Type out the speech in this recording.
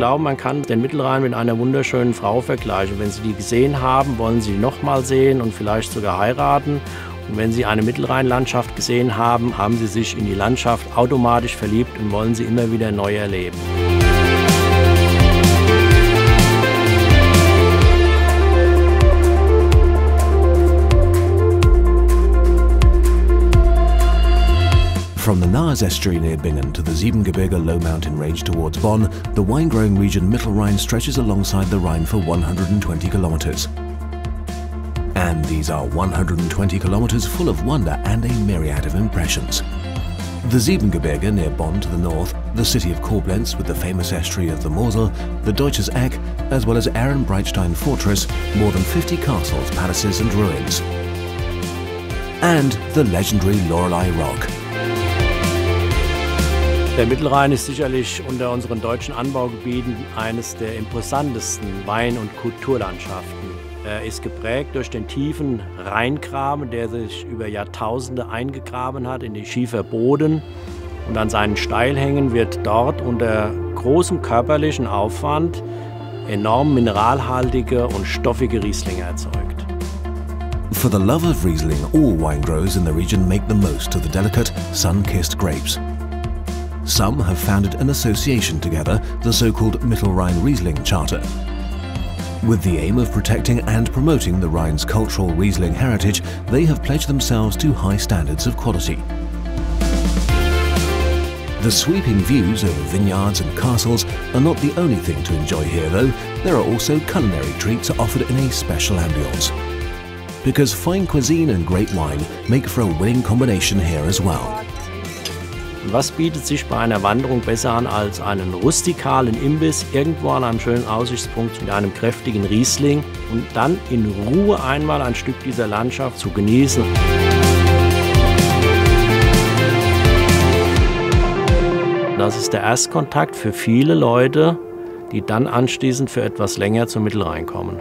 glaube, man kann den Mittelrhein mit einer wunderschönen Frau vergleichen. Wenn Sie die gesehen haben, wollen Sie nochmal sehen und vielleicht sogar heiraten. Und wenn Sie eine Mittelrheinlandschaft gesehen haben, haben Sie sich in die Landschaft automatisch verliebt und wollen sie immer wieder neu erleben. From the Naas estuary near Bingen to the Siebengebirge low mountain range towards Bonn, the wine-growing region Mittelrhein stretches alongside the Rhine for 120 kilometers. And these are 120 kilometers full of wonder and a myriad of impressions. The Siebengebirge near Bonn to the north, the city of Koblenz with the famous estuary of the Mosel, the Deutsches Eck, as well as Ehrenbreitstein Fortress, more than 50 castles, palaces and ruins. And the legendary Lorelei Rock, Der Mittelrhein ist sicherlich unter unseren deutschen Anbaugebieten eines der imposantesten Wein- und Kulturlandschaften. Er ist geprägt durch den tiefen Rheingraben, der sich über Jahrtausende eingegraben hat in die Schieferboden. Und an seinen Steilhängen wird dort unter großem körperlichen Aufwand enorm mineralhaltige und stoffige Rieslinge erzeugt. For the love of Riesling, all wine growers in the region make the most of the delicate, sun-kissed grapes. Some have founded an association together, the so-called Mittelrhein Riesling Charter. With the aim of protecting and promoting the Rhine's cultural Riesling heritage, they have pledged themselves to high standards of quality. The sweeping views over vineyards and castles are not the only thing to enjoy here though, there are also culinary treats offered in a special ambience. Because fine cuisine and great wine make for a winning combination here as well. Was bietet sich bei einer Wanderung besser an als einen rustikalen Imbiss irgendwo an einem schönen Aussichtspunkt mit einem kräftigen Riesling und dann in Ruhe einmal ein Stück dieser Landschaft zu genießen? Das ist der Erstkontakt für viele Leute, die dann anschließend für etwas länger zum Mittelrhein kommen.